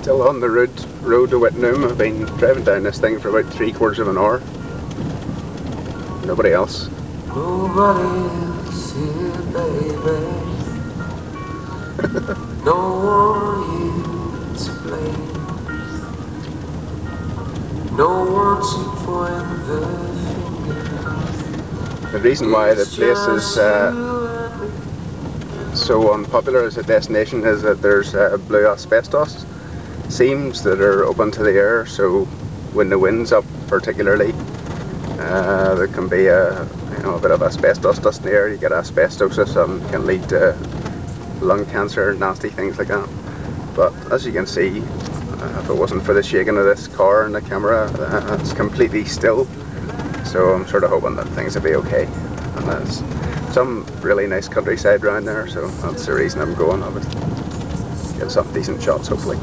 Still on the road, road to Wittenoom. I've been driving down this thing for about three quarters of an hour. Nobody else. Nobody's here, baby. no one to blame. No one to point the finger. The reason why the place is uh, Just you and me. so unpopular as a destination is that there's uh, blue asbestos seams that are open to the air. So when the wind's up, particularly, uh, there can be a you know a bit of asbestos dust in the air. You get asbestosis and can lead to lung cancer, nasty things like that. But as you can see, uh, if it wasn't for the shaking of this car and the camera, uh, it's completely still. So I'm sort of hoping that things will be okay. And there's some really nice countryside around there, so that's the reason I'm going. Would get some decent shots, hopefully.